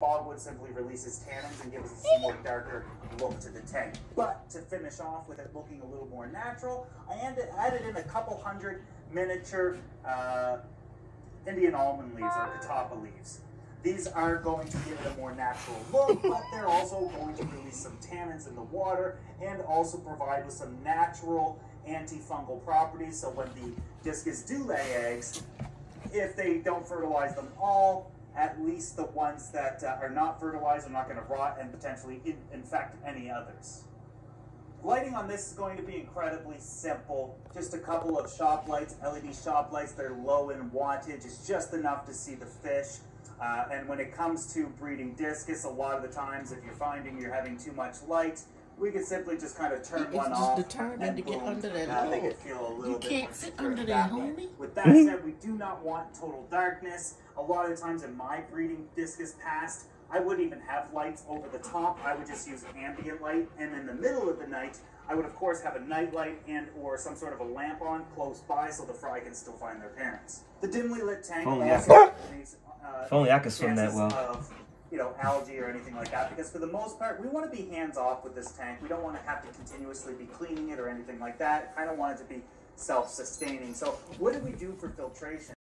Bogwood simply releases tannins and gives us a more darker look to the tank. But to finish off with it looking a little more natural, I added in a couple hundred miniature uh, Indian almond leaves or catappa leaves. These are going to give it a more natural look, but they're also going to release some tannins in the water and also provide with some natural antifungal properties. So when the discus do lay eggs, if they don't fertilize them all, at least the ones that uh, are not fertilized are not going to rot and potentially in infect any others. Lighting on this is going to be incredibly simple. Just a couple of shop lights, LED shop lights. They're low in wattage. It's just enough to see the fish. Uh, and when it comes to breeding discus, a lot of the times if you're finding you're having too much light, we can simply just kind of turn It's one just off determined and to get boom, under that uh, make low. it feel a little You bit can't more sit under that there, way. homie. With that said, we do not want total darkness. A lot of times in my breeding discus past, I wouldn't even have lights over the top. I would just use ambient light, and in the middle of the night, I would of course have a night light and or some sort of a lamp on close by so the fry can still find their parents. The dimly lit tank If only I also uh, If only I could swim that chances well. You know, algae or anything like that, because for the most part, we want to be hands off with this tank. We don't want to have to continuously be cleaning it or anything like that. I kind of want it to be self-sustaining. So, what do we do for filtration?